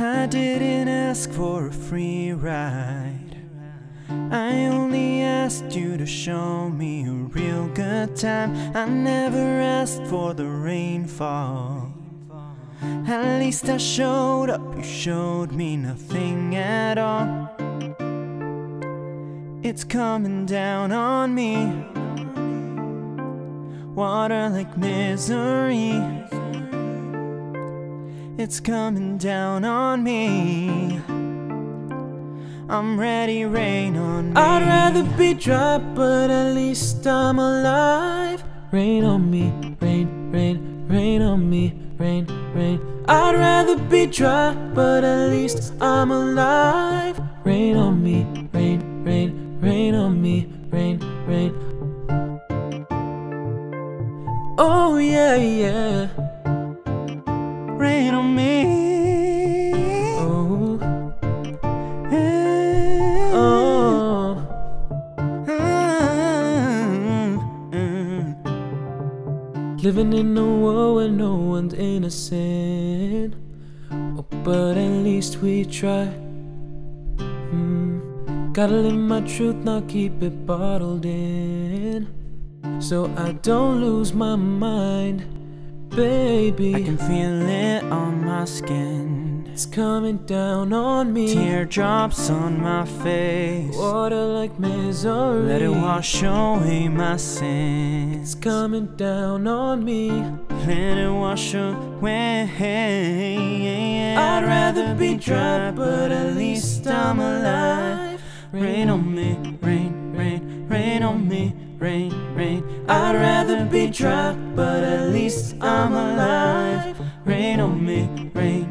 I didn't ask for a free ride. I only asked you to show me a real good time. I never asked for the rainfall. At least I showed up, you showed me nothing at all. It's coming down on me. Water like misery. It's coming down on me. I'm ready, rain on me. I'd rather be dry, but at least I'm alive. Rain on me, rain, rain, rain on me, rain, rain. I'd rather be dry, but at least I'm alive. Rain on me, rain, rain, rain on me, rain, rain. Oh yeah, yeah. Living in a world where no one's innocent. Oh, but at least we try. Hmm. Gotta live my truth, not keep it bottled in. So I don't lose my mind, baby. I can feel it on my skin. It's coming down on me. Teardrops on my face. Water like misery. Let it wash away my sins. It's coming down on me. Let it wash away. I'd rather be dry, but at least I'm alive. Rain on me, rain, rain, rain on me, rain, rain. I'd rather be dry, but at least I'm alive. Rain on me, rain,